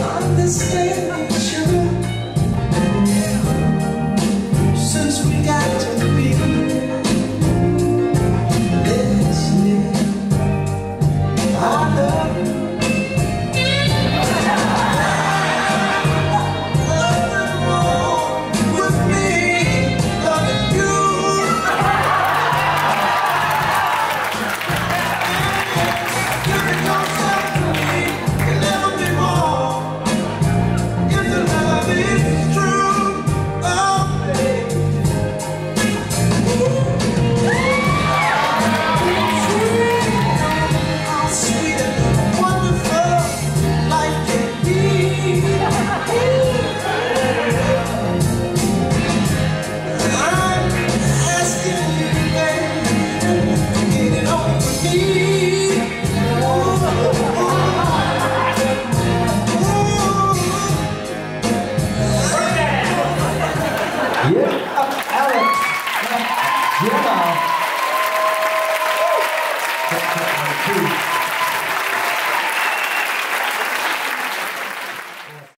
Understand each other. Since we got to be Yeah,